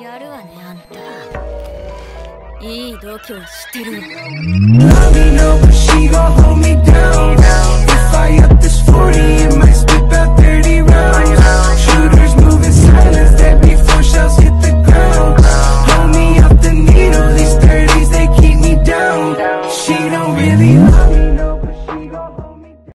やるわねあんたいい度胸してるわ Love me no but she gon' hold me down If I up this 40 it might spit out 30 rounds Shooters move in silence that before shells hit the ground. Hold me up the needle these 30s they keep me down. She don't really love me.